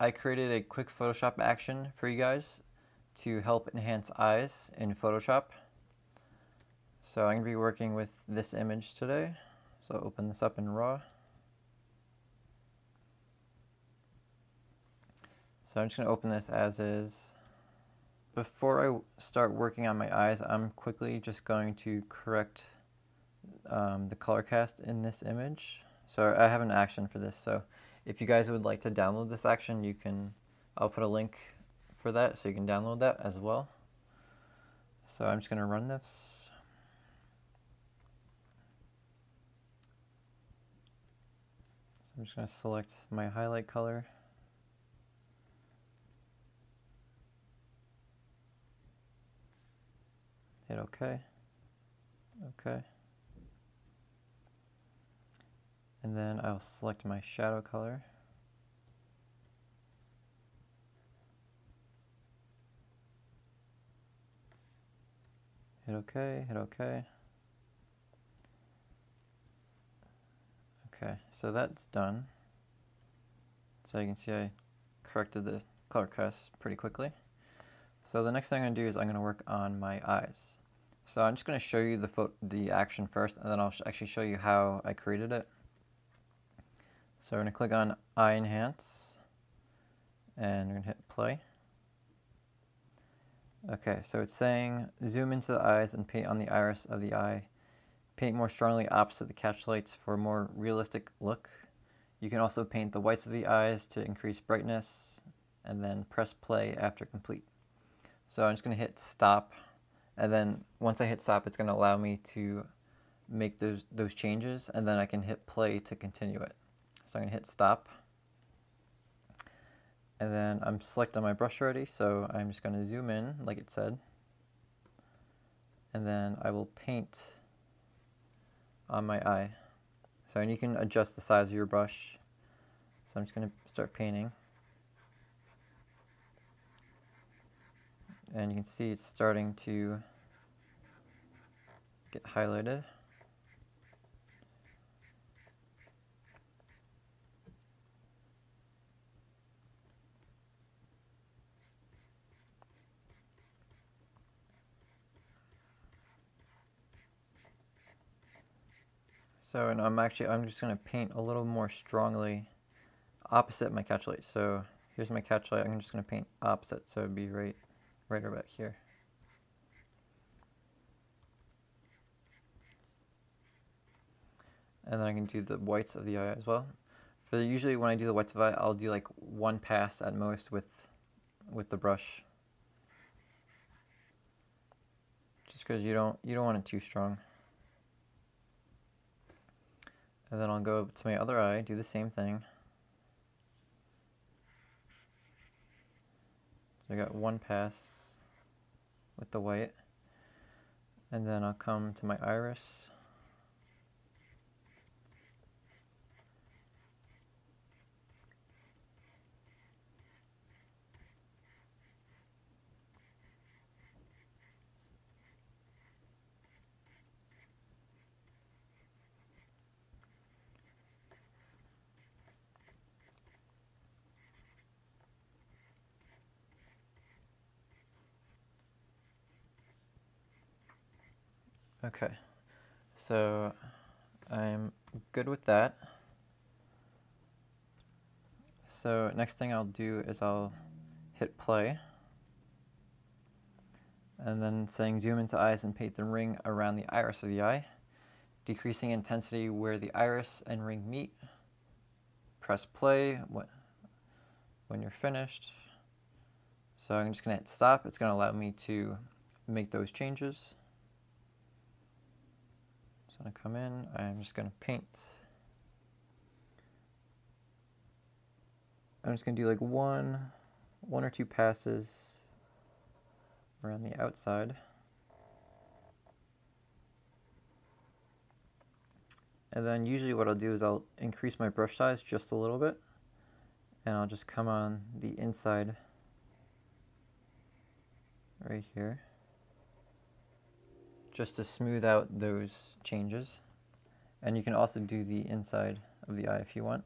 I created a quick Photoshop action for you guys to help enhance eyes in Photoshop. So I'm going to be working with this image today. So open this up in RAW. So I'm just going to open this as is. Before I start working on my eyes, I'm quickly just going to correct um, the color cast in this image. So I have an action for this. So if you guys would like to download this action, you can, I'll put a link for that so you can download that as well. So I'm just going to run this. So I'm just going to select my highlight color. Hit OK. OK. And then I'll select my shadow color. Hit OK, hit OK. Okay, so that's done. So you can see I corrected the color cast pretty quickly. So the next thing I'm going to do is I'm going to work on my eyes. So I'm just going to show you the, the action first, and then I'll sh actually show you how I created it. So we're going to click on Eye Enhance, and we're going to hit play. Okay, so it's saying zoom into the eyes and paint on the iris of the eye. Paint more strongly opposite the catch lights for a more realistic look. You can also paint the whites of the eyes to increase brightness, and then press play after complete. So I'm just going to hit stop, and then once I hit stop, it's going to allow me to make those, those changes, and then I can hit play to continue it. So I'm going to hit stop. And then I'm selected my brush already, so I'm just going to zoom in like it said. And then I will paint on my eye. So and you can adjust the size of your brush. So I'm just going to start painting. And you can see it's starting to get highlighted. So, and I'm actually, I'm just going to paint a little more strongly opposite my catch light. So here's my catch light. I'm just going to paint opposite. So it'd be right, right about here. And then I can do the whites of the eye as well. For the, usually when I do the whites of the eye, I'll do like one pass at most with, with the brush. Just because you don't, you don't want it too strong. And then I'll go to my other eye, do the same thing. So I got one pass with the white. And then I'll come to my iris. Okay, so I'm good with that. So next thing I'll do is I'll hit play and then saying zoom into eyes and paint the ring around the iris of the eye, decreasing intensity where the iris and ring meet. Press play when you're finished. So I'm just to hit stop. It's to allow me to make those changes. So I'm to come in, I'm just going to paint. I'm just going to do like one, one or two passes around the outside. And then usually what I'll do is I'll increase my brush size just a little bit and I'll just come on the inside right here just to smooth out those changes. And you can also do the inside of the eye if you want.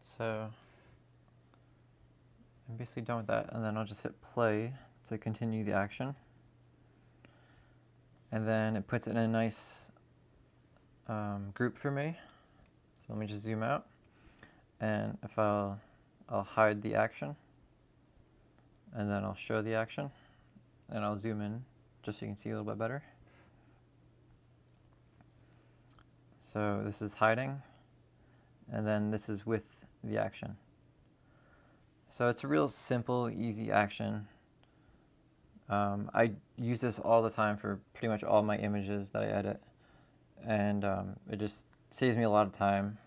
So I'm basically done with that and then I'll just hit play to continue the action. And then it puts it in a nice um, group for me. So let me just zoom out. And if I'll, I'll hide the action and then I'll show the action and I'll zoom in just so you can see a little bit better. So this is hiding and then this is with the action. So it's a real simple, easy action. Um, I use this all the time for pretty much all my images that I edit, and um, it just saves me a lot of time.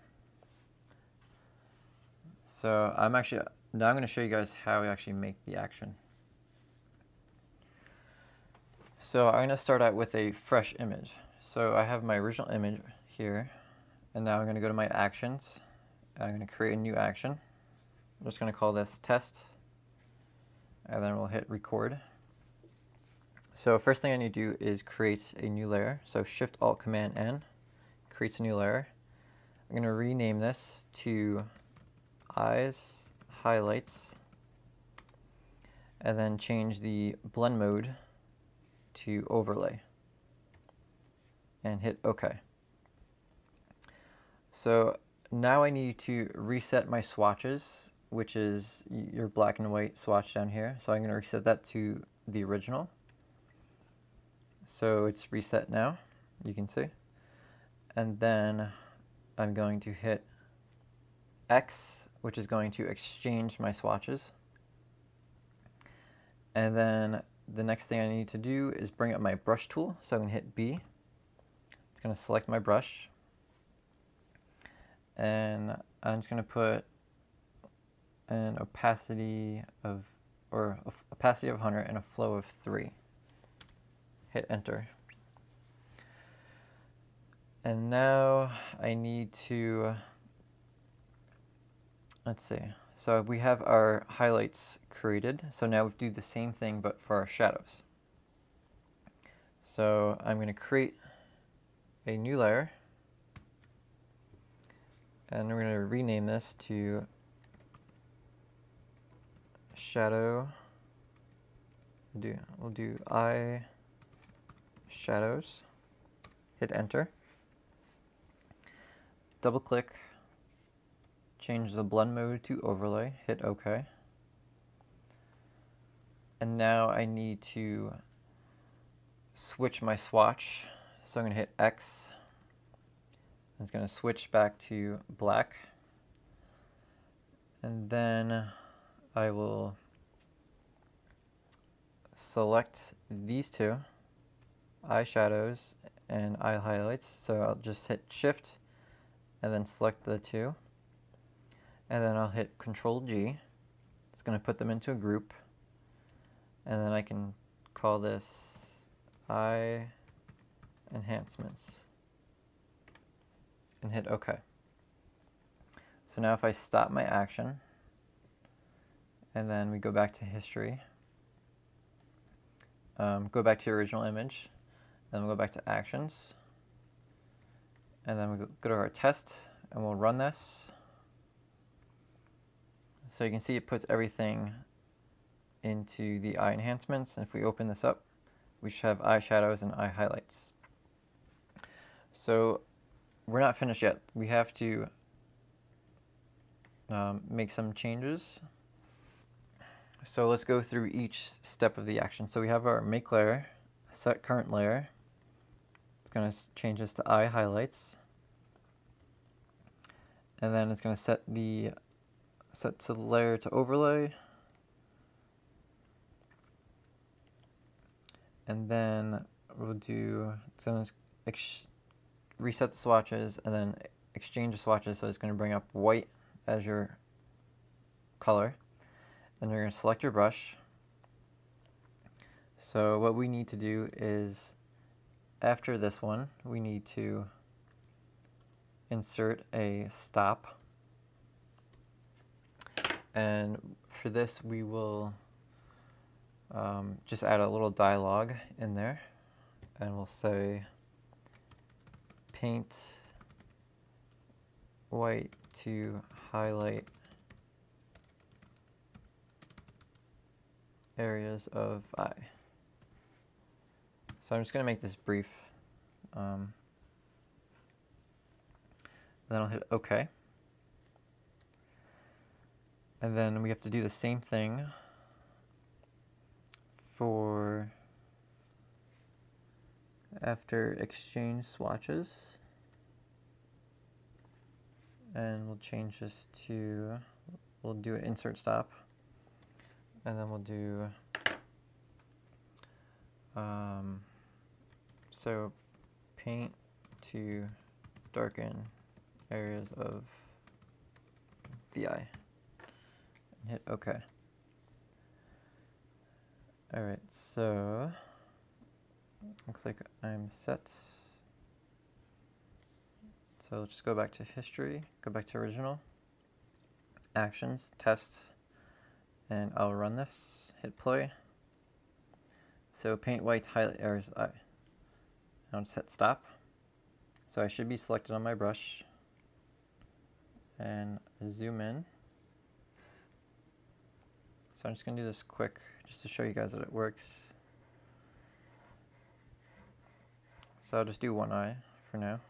So I'm actually, now I'm going to show you guys how we actually make the action. So I'm going to start out with a fresh image. So I have my original image here, and now I'm going to go to my actions. I'm going to create a new action. I'm just going to call this test, and then we'll hit record. So first thing I need to do is create a new layer. So Shift Alt Command N creates a new layer. I'm going to rename this to eyes highlights and then change the blend mode to overlay and hit OK. So now I need to reset my swatches, which is your black and white swatch down here. So I'm going to reset that to the original. So it's reset now, you can see. And then I'm going to hit X, which is going to exchange my swatches. And then the next thing I need to do is bring up my brush tool. So I'm going to hit B. It's going to select my brush and I'm just going to put an opacity of, or opacity of 100 and a flow of 3. Hit enter. And now I need to, let's see. So we have our highlights created. So now we do the same thing, but for our shadows. So I'm going to create a new layer and we're going to rename this to shadow. Do, we'll do eye shadows. Hit enter. Double click. Change the blend mode to overlay. Hit OK. And now I need to switch my swatch. So I'm going to hit X it's going to switch back to black. And then I will select these two, eyeshadows and eye highlights. So I'll just hit shift and then select the two. And then I'll hit control G. It's going to put them into a group. And then I can call this eye enhancements and hit OK. So now if I stop my action, and then we go back to history, um, go back to your original image, then we'll go back to actions, and then we go to our test, and we'll run this. So you can see it puts everything into the eye enhancements, and if we open this up, we should have eye shadows and eye highlights. So we're not finished yet. We have to um, make some changes. So let's go through each step of the action. So we have our make layer, set current layer. It's going to change this to eye highlights. And then it's going to set the set to the layer to overlay. And then we'll do, it's going to reset the swatches and then exchange the swatches so it's going to bring up white as your color. Then you're going to select your brush. So what we need to do is after this one we need to insert a stop and for this we will um, just add a little dialogue in there and we'll say paint white to highlight areas of eye. So I'm just going to make this brief. Um, then I'll hit OK. And then we have to do the same thing for after exchange swatches. And we'll change this to, we'll do an insert stop. And then we'll do, um, so paint to darken areas of the eye. And hit OK. Alright, so looks like I'm set. So just go back to history, go back to original, actions, test, and I'll run this, hit play. So paint white, highlight eye. I'll just hit stop. So I should be selected on my brush and zoom in. So I'm just going to do this quick just to show you guys that it works. So I'll just do one eye for now.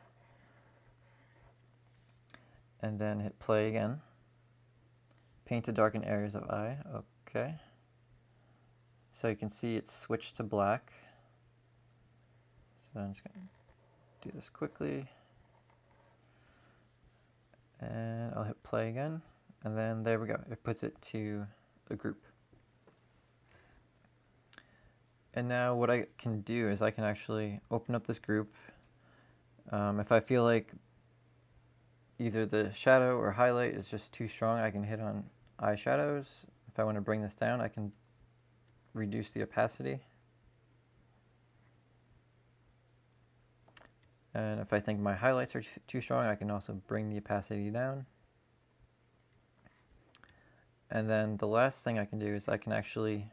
And then hit play again. Paint to darken areas of eye. Okay. So you can see it's switched to black. So I'm just going to do this quickly. And I'll hit play again. And then there we go. It puts it to a group. And now what I can do is I can actually open up this group. Um, if I feel like either the shadow or highlight is just too strong, I can hit on eye shadows. If I want to bring this down, I can reduce the opacity. And if I think my highlights are too strong, I can also bring the opacity down. And then the last thing I can do is I can actually,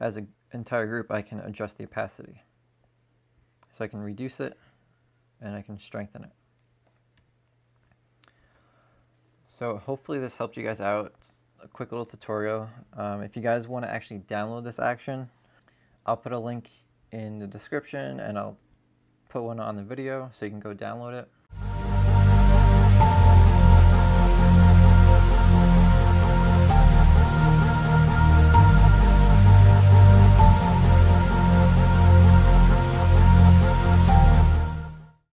as an entire group, I can adjust the opacity. So I can reduce it and I can strengthen it. So hopefully this helped you guys out. A quick little tutorial. Um, if you guys want to actually download this action, I'll put a link in the description and I'll put one on the video so you can go download it.